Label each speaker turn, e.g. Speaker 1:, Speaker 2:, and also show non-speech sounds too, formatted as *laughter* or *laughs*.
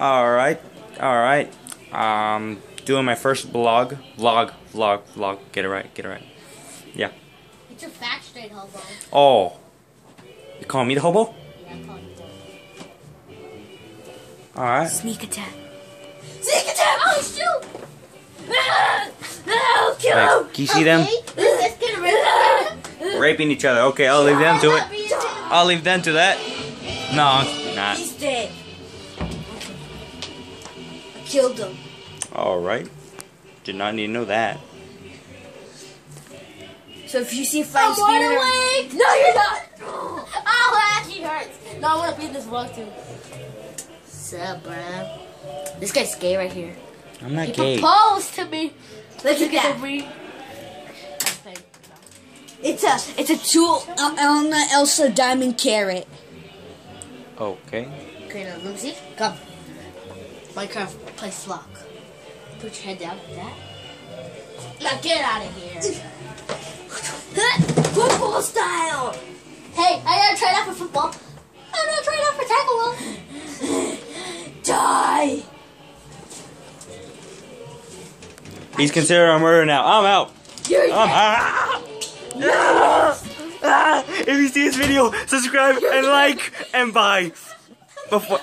Speaker 1: Alright, alright. Um, doing my first blog. Vlog, vlog, vlog. Get it right, get it right. Yeah.
Speaker 2: It's your fact straight hobo.
Speaker 1: Oh. You call me the hobo?
Speaker 2: Yeah, I call you.
Speaker 1: Alright.
Speaker 3: Sneak attack.
Speaker 2: Sneak attack! Oh, shoot! No, kill him!
Speaker 1: can you see them?
Speaker 2: Okay, let's get rid of
Speaker 1: Raping each other. Okay, I'll leave them to it.
Speaker 2: it.
Speaker 1: I'll leave them to that. No, not.
Speaker 3: He's dead. I killed him.
Speaker 1: Alright. Did not need to know that.
Speaker 3: So if you see a
Speaker 2: I'm
Speaker 3: fight
Speaker 2: wide awake! No, you're not! *laughs* Oh, that actually hurts. No, I want to beat this vlog too. Sup, bruh?
Speaker 3: this guy's gay right here.
Speaker 1: I'm not
Speaker 2: He
Speaker 1: gay.
Speaker 2: proposed to me.
Speaker 3: Look at that.
Speaker 2: the ring.
Speaker 3: It's a it's a two uh, Elna Elsa diamond carat.
Speaker 1: Okay.
Speaker 2: Okay, now let me see. Come. Minecraft place lock. Put your head down like that. Now get out of here. *laughs*
Speaker 3: Football style.
Speaker 2: hey, I gotta try it out for football. I'm gonna try it out for tackle. *laughs*
Speaker 3: Die.
Speaker 1: He's considered a murder now. I'm out.
Speaker 3: You're
Speaker 1: I'm out. Ah, *laughs* if you see this video, subscribe and like and bye. Before.